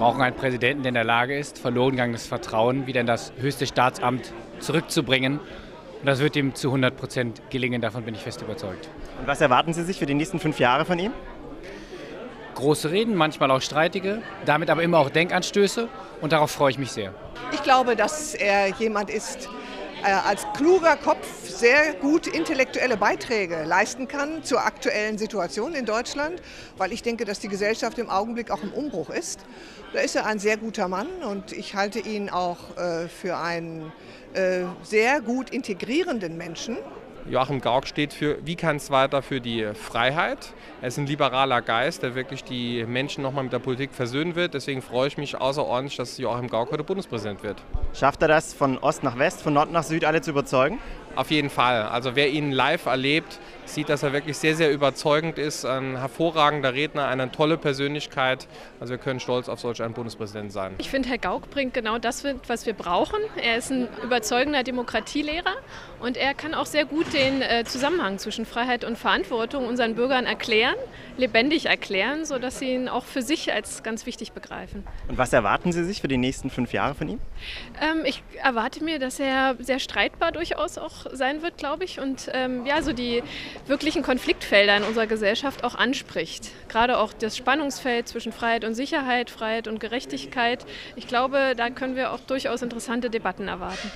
brauchen einen Präsidenten, der in der Lage ist, verloren gegangenes Vertrauen wieder in das höchste Staatsamt zurückzubringen. Und das wird ihm zu 100 Prozent gelingen, davon bin ich fest überzeugt. Und was erwarten Sie sich für die nächsten fünf Jahre von ihm? Große Reden, manchmal auch streitige, damit aber immer auch Denkanstöße und darauf freue ich mich sehr. Ich glaube, dass er jemand ist, als kluger Kopf sehr gut intellektuelle Beiträge leisten kann zur aktuellen Situation in Deutschland, weil ich denke, dass die Gesellschaft im Augenblick auch im Umbruch ist. Da ist er ein sehr guter Mann und ich halte ihn auch äh, für einen äh, sehr gut integrierenden Menschen. Joachim Gauck steht für, wie kann es weiter für die Freiheit. Er ist ein liberaler Geist, der wirklich die Menschen nochmal mit der Politik versöhnen wird. Deswegen freue ich mich außerordentlich, dass Joachim Gauck heute Bundespräsident wird. Schafft er das von Ost nach West, von Nord nach Süd alle zu überzeugen? Auf jeden Fall. Also wer ihn live erlebt, sieht, dass er wirklich sehr, sehr überzeugend ist. Ein hervorragender Redner, eine tolle Persönlichkeit. Also wir können stolz auf solch einen Bundespräsidenten sein. Ich finde, Herr Gauck bringt genau das, was wir brauchen. Er ist ein überzeugender Demokratielehrer und er kann auch sehr gut den äh, Zusammenhang zwischen Freiheit und Verantwortung unseren Bürgern erklären, lebendig erklären, sodass sie ihn auch für sich als ganz wichtig begreifen. Und was erwarten Sie sich für die nächsten fünf Jahre von ihm? Ähm, ich erwarte mir, dass er sehr streitbar durchaus sein wird, glaube ich, und ähm, ja, so die wirklichen Konfliktfelder in unserer Gesellschaft auch anspricht. Gerade auch das Spannungsfeld zwischen Freiheit und Sicherheit, Freiheit und Gerechtigkeit. Ich glaube, da können wir auch durchaus interessante Debatten erwarten.